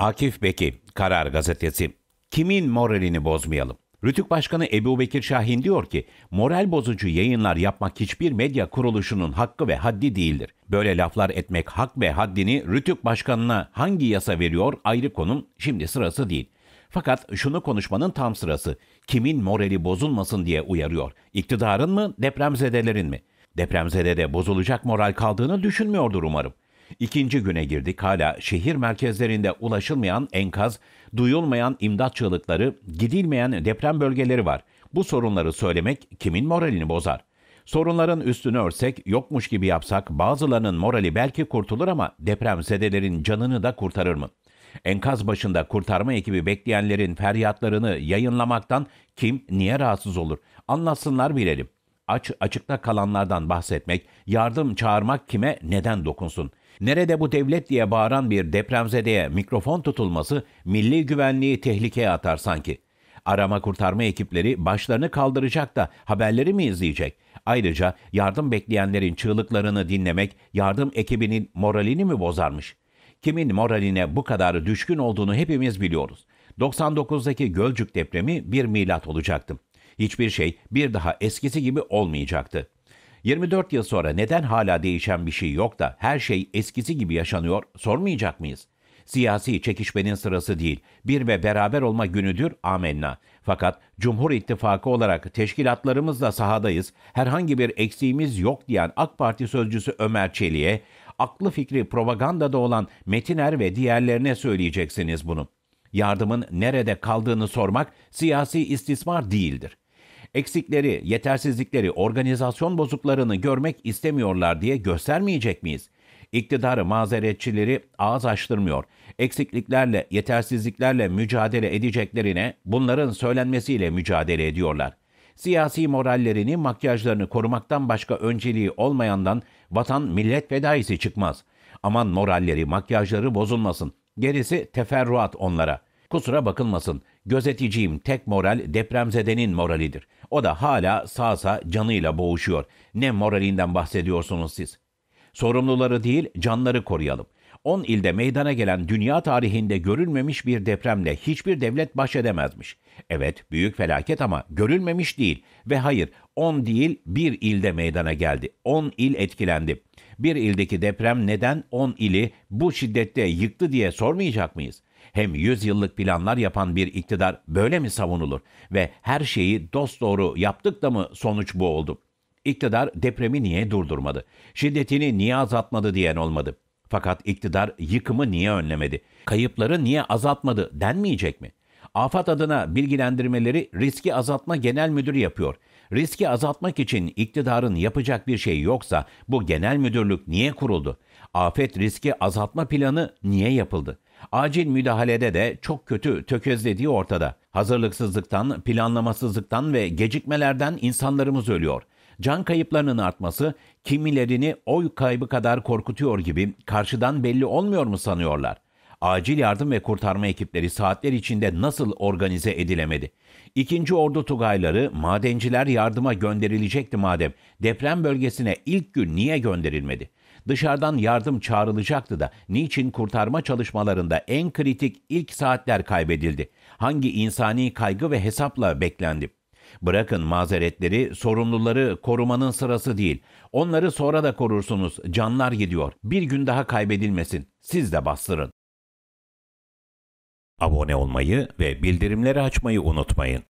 Akif Beki, Karar Gazetesi. Kimin moralini bozmayalım? Rütük Başkanı Ebu Bekir Şahin diyor ki, moral bozucu yayınlar yapmak hiçbir medya kuruluşunun hakkı ve haddi değildir. Böyle laflar etmek hak ve haddini Rütük Başkanı'na hangi yasa veriyor ayrı konum, şimdi sırası değil. Fakat şunu konuşmanın tam sırası. Kimin morali bozulmasın diye uyarıyor. İktidarın mı, depremzedelerin mi? Depremzedede bozulacak moral kaldığını düşünmüyordur umarım. İkinci güne girdik hala şehir merkezlerinde ulaşılmayan enkaz, duyulmayan imdat çığlıkları, gidilmeyen deprem bölgeleri var. Bu sorunları söylemek kimin moralini bozar? Sorunların üstünü örsek, yokmuş gibi yapsak bazılarının morali belki kurtulur ama depremzedelerin canını da kurtarır mı? Enkaz başında kurtarma ekibi bekleyenlerin feryatlarını yayınlamaktan kim niye rahatsız olur? Anlatsınlar bilelim. Aç açıkta kalanlardan bahsetmek, yardım çağırmak kime neden dokunsun? Nerede bu devlet diye bağıran bir depremzedeye mikrofon tutulması milli güvenliği tehlikeye atar sanki. Arama kurtarma ekipleri başlarını kaldıracak da haberleri mi izleyecek? Ayrıca yardım bekleyenlerin çığlıklarını dinlemek yardım ekibinin moralini mi bozarmış? Kimin moraline bu kadar düşkün olduğunu hepimiz biliyoruz. 99'daki Gölcük depremi bir milat olacaktı. Hiçbir şey bir daha eskisi gibi olmayacaktı. 24 yıl sonra neden hala değişen bir şey yok da her şey eskisi gibi yaşanıyor sormayacak mıyız? Siyasi çekişmenin sırası değil, bir ve beraber olma günüdür amenna. Fakat Cumhur İttifakı olarak teşkilatlarımızla sahadayız, herhangi bir eksiğimiz yok diyen AK Parti sözcüsü Ömer Çelik'e, aklı fikri propagandada olan Metiner ve diğerlerine söyleyeceksiniz bunu. Yardımın nerede kaldığını sormak siyasi istismar değildir eksikleri, yetersizlikleri, organizasyon bozuklarını görmek istemiyorlar diye göstermeyecek miyiz? İktidarı mazeretçileri ağız açtırmıyor. Eksikliklerle, yetersizliklerle mücadele edeceklerine bunların söylenmesiyle mücadele ediyorlar. Siyasi morallerini, makyajlarını korumaktan başka önceliği olmayandan vatan millet fedaisi çıkmaz. Aman moralleri, makyajları bozulmasın. Gerisi teferruat onlara.'' Kusura bakılmasın. Gözeticiyim tek moral depremzedenin moralidir. O da hala sağsa canıyla boğuşuyor. Ne moralinden bahsediyorsunuz siz? Sorumluları değil, canları koruyalım. 10 ilde meydana gelen dünya tarihinde görülmemiş bir depremle hiçbir devlet baş edemezmiş. Evet, büyük felaket ama görülmemiş değil. Ve hayır, 10 değil, bir ilde meydana geldi. 10 il etkilendi. Bir ildeki deprem neden 10 ili bu şiddette yıktı diye sormayacak mıyız? Hem 100 yıllık planlar yapan bir iktidar böyle mi savunulur ve her şeyi dosdoğru yaptık da mı sonuç bu oldu? İktidar depremi niye durdurmadı? Şiddetini niye azaltmadı diyen olmadı. Fakat iktidar yıkımı niye önlemedi? Kayıpları niye azaltmadı denmeyecek mi? Afat adına bilgilendirmeleri riski azaltma genel müdürü yapıyor. Riski azaltmak için iktidarın yapacak bir şey yoksa bu genel müdürlük niye kuruldu? Afet riski azaltma planı niye yapıldı? Acil müdahalede de çok kötü tökezlediği ortada. Hazırlıksızlıktan, planlamasızlıktan ve gecikmelerden insanlarımız ölüyor. Can kayıplarının artması kimilerini oy kaybı kadar korkutuyor gibi karşıdan belli olmuyor mu sanıyorlar? Acil yardım ve kurtarma ekipleri saatler içinde nasıl organize edilemedi? İkinci Ordu Tugayları, madenciler yardıma gönderilecekti madem. Deprem bölgesine ilk gün niye gönderilmedi? Dışarıdan yardım çağrılacaktı da niçin kurtarma çalışmalarında en kritik ilk saatler kaybedildi? Hangi insani kaygı ve hesapla beklendi? Bırakın mazeretleri, sorumluları korumanın sırası değil. Onları sonra da korursunuz. Canlar gidiyor. Bir gün daha kaybedilmesin. Siz de bastırın. Abone olmayı ve bildirimleri açmayı unutmayın.